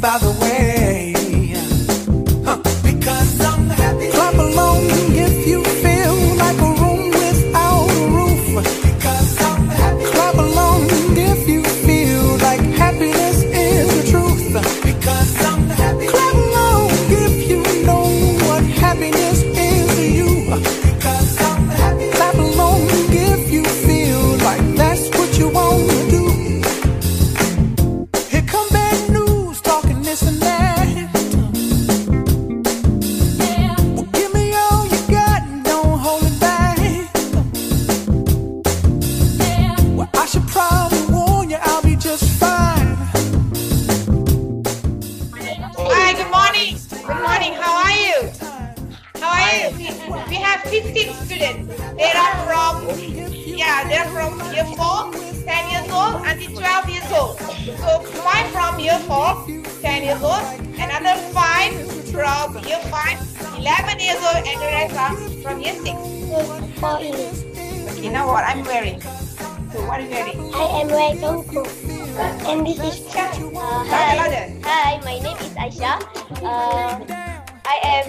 by the way. We have 15 students. They are from, yeah, they're from year 4, 10 years old, until 12 years old. So 5 from year 4, 10 years old, another 5 from year 5, 11 years old, and the rest are from year 6. Four years. Okay, now what I'm wearing? So what are you wearing? I am wearing songkok. And this is... Uh, hi. hi, my name is Aisha. Uh, I am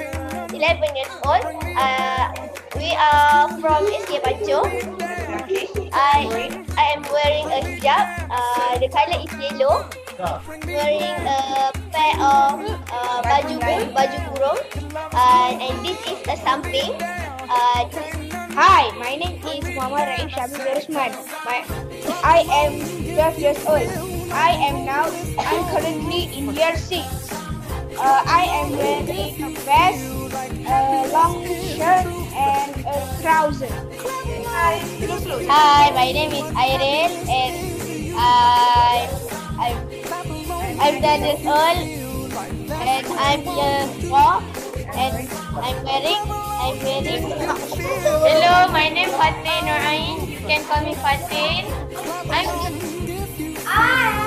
11 years old. Uh, we are from Asia Panchor. I I am wearing a hijab. Uh, the color is yellow. Wearing a pair of uh, baju baju kurung. Uh, and this is a samping. Uh, Hi, my name is Muhammad Raif Shabir I am 12 years old. I am now, I'm currently in year 6. Uh, I am wearing a vest, a long shirt, and a trouser. Hi. Hi, my name is Irene and I I'm I'm 10 years old and I'm year four and I'm wearing I'm wearing Hello, my name is Fatin Norain. You can call me Fatin. I'm I